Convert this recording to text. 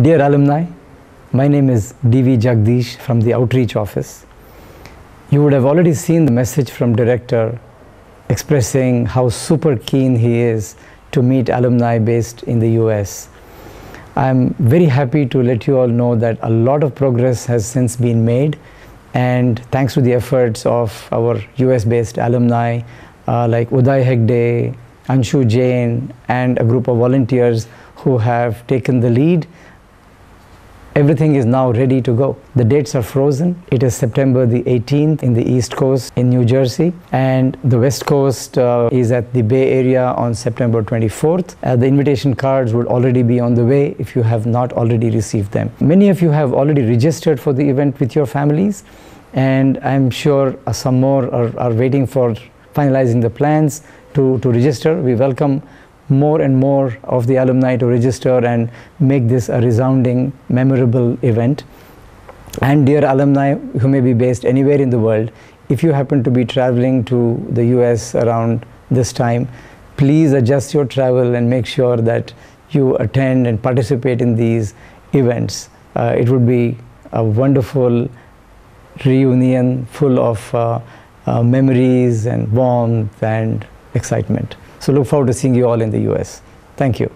Dear alumni, my name is DV Jagadish from the Outreach Office. You would have already seen the message from Director expressing how super keen he is to meet alumni based in the US. I'm very happy to let you all know that a lot of progress has since been made and thanks to the efforts of our US based alumni uh, like Uday Hegde, Anshu Jain and a group of volunteers who have taken the lead Everything is now ready to go. The dates are frozen. It is September the 18th in the East Coast in New Jersey, and the West Coast uh, is at the Bay Area on September 24th. Uh, the invitation cards would already be on the way if you have not already received them. Many of you have already registered for the event with your families, and I'm sure uh, some more are, are waiting for finalizing the plans to, to register. We welcome more and more of the alumni to register and make this a resounding, memorable event. And dear alumni who may be based anywhere in the world, if you happen to be traveling to the US around this time, please adjust your travel and make sure that you attend and participate in these events. Uh, it would be a wonderful reunion full of uh, uh, memories and warmth and excitement. So look forward to seeing you all in the US. Thank you.